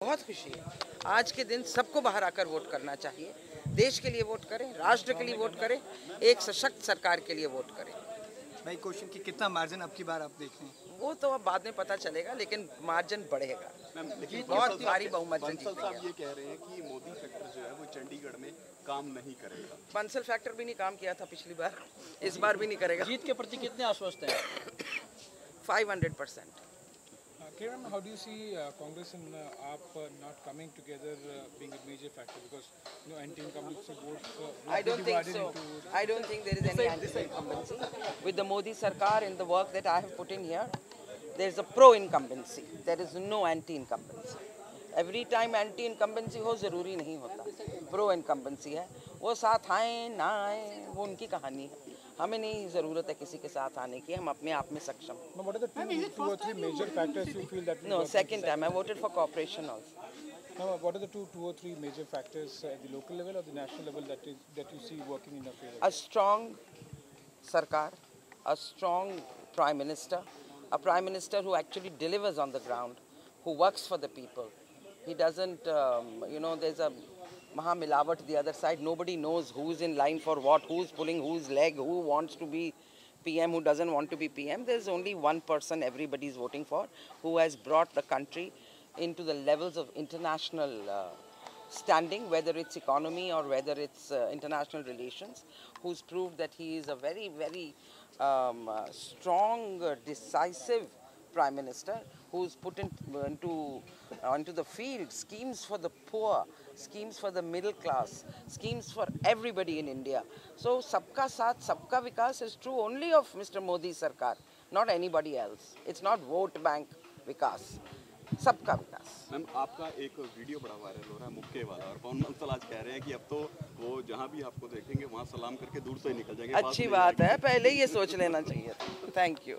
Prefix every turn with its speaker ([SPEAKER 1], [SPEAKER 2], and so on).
[SPEAKER 1] बहुत खुशी है। आज के दिन सबको बाहर आकर वोट करना चाहिए। देश के लिए वोट करें राष्ट्र के लिए वोट करें एक सशक्त सरकार के लिए वोट करें।
[SPEAKER 2] भाई क्वेश्चन कि कितना मार्जिन अब की बार आप देख रहे हैं?
[SPEAKER 1] वो तो अब बाद में पता चलेगा लेकिन मार्जिन बढ़ेगा। बहुत भारी बहुमत
[SPEAKER 3] साहब ये कह रहे हैं कि मोदी फैक्टर जो है वो चंडीगढ़ में काम नहीं करेगा।
[SPEAKER 1] बंसल फैक्टर भी नहीं काम किया था पिछली बार इस बार भी नहीं करेगा।
[SPEAKER 4] जीत के प्रति कितने आश्वस्त हैं?
[SPEAKER 1] 500 percent
[SPEAKER 5] Uh, Kiran, how do you see uh, Congress and uh, AAP uh, not coming together uh, being a major factor? Because you know, anti-incumbency votes uh, will
[SPEAKER 1] I
[SPEAKER 5] be
[SPEAKER 1] don't think
[SPEAKER 5] divided
[SPEAKER 1] so.
[SPEAKER 5] into.
[SPEAKER 1] I don't think there is any anti-incumbency. With the Modi Sarkar and the work that I have put in here, there is a pro-incumbency. There is no anti-incumbency. Every time anti-incumbency हो ज़रूरी नहीं होता pro-incumbency है वो साथ आए ना आए वो उनकी कहानी है हमें नहीं ज़रूरत है किसी के साथ आने की हम अपने आप में सक्षम हैं।
[SPEAKER 5] Work
[SPEAKER 1] second time I voted for cooperation also.
[SPEAKER 5] Now, what are the two, two or three major factors uh, at the local level or the national level that is that you see working in your favor?
[SPEAKER 1] a strong sarkar, a strong prime minister, a prime minister who actually delivers on the ground, who works for the people. He doesn't, um, you know, there's a Mahamilawat the other side. Nobody knows who's in line for what, who's pulling whose leg, who wants to be PM, who doesn't want to be PM. There's only one person everybody's voting for who has brought the country into the levels of international uh, standing, whether it's economy or whether it's uh, international relations, who's proved that he is a very, very um, uh, strong, uh, decisive prime minister who's put in, into onto the field schemes for the poor, schemes for the middle class, schemes for everybody in India. So, Sabka Saath, Sabka Vikas is true only of Mr. Modi Sarkar, not anybody else. It's not vote bank Vikas. सबका विकास
[SPEAKER 3] ma'am आपका एक video बड़ा viral हो रहा है मुक्के वाला और पवन बंसल आज कह रहे हैं कि अब तो वो जहाँ भी आपको देखेंगे वहाँ सलाम करके दूर से ही निकल जाएंगे पास
[SPEAKER 1] अच्छी
[SPEAKER 3] नहीं
[SPEAKER 1] बात है पहले ही ये सोच लेना चाहिए थैंक यू